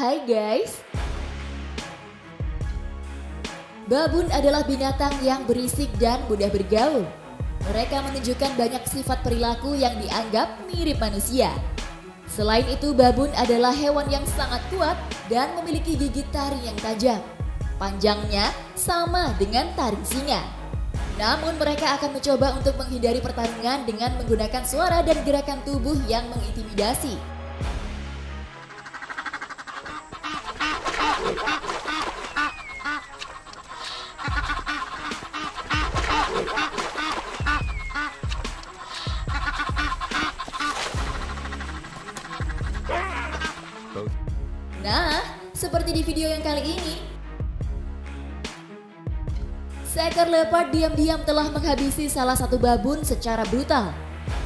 Hai guys. Babun adalah binatang yang berisik dan mudah bergaul. Mereka menunjukkan banyak sifat perilaku yang dianggap mirip manusia. Selain itu, babun adalah hewan yang sangat kuat dan memiliki gigi taring yang tajam. Panjangnya sama dengan taring singa. Namun mereka akan mencoba untuk menghindari pertarungan dengan menggunakan suara dan gerakan tubuh yang mengintimidasi. Nah, seperti di video yang kali ini. Seekor leopard diam-diam telah menghabisi salah satu babun secara brutal.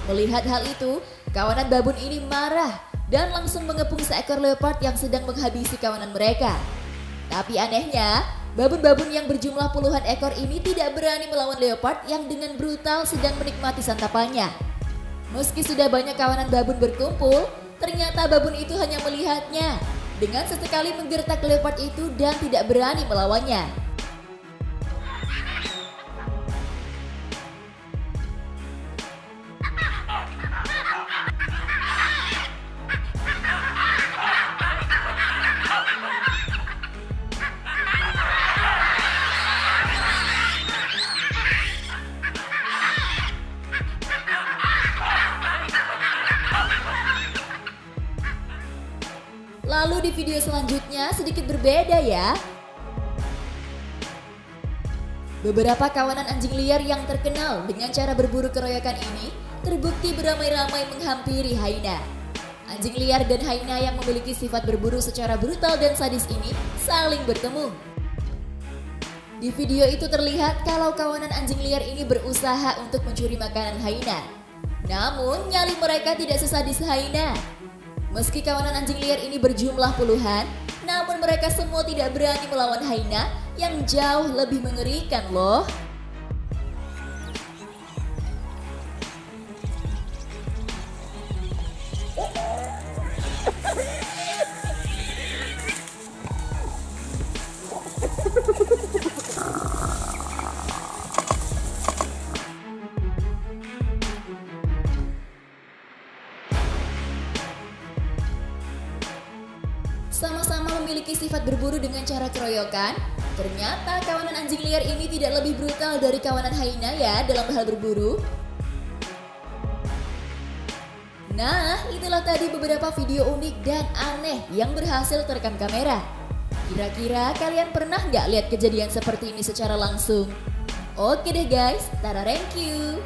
Melihat hal itu, kawanan babun ini marah dan langsung mengepung seekor leopard yang sedang menghabisi kawanan mereka. Tapi anehnya, babun-babun yang berjumlah puluhan ekor ini tidak berani melawan leopard yang dengan brutal sedang menikmati santapannya. Meski sudah banyak kawanan babun berkumpul, ternyata babun itu hanya melihatnya dengan sesekali menggertak leopard itu dan tidak berani melawannya. Lalu di video selanjutnya sedikit berbeda ya. Beberapa kawanan anjing liar yang terkenal dengan cara berburu keroyokan ini terbukti beramai-ramai menghampiri Haina. Anjing liar dan Haina yang memiliki sifat berburu secara brutal dan sadis ini saling bertemu. Di video itu terlihat kalau kawanan anjing liar ini berusaha untuk mencuri makanan Haina. Namun nyali mereka tidak sesadis Haina. Meski kawanan anjing liar ini berjumlah puluhan, namun mereka semua tidak berani melawan Haina yang jauh lebih mengerikan loh. Sama-sama memiliki sifat berburu dengan cara keroyokan, ternyata kawanan anjing liar ini tidak lebih brutal dari kawanan haina ya dalam hal berburu. Nah, itulah tadi beberapa video unik dan aneh yang berhasil terekam kamera. Kira-kira kalian pernah nggak lihat kejadian seperti ini secara langsung? Oke deh guys, tara thank you.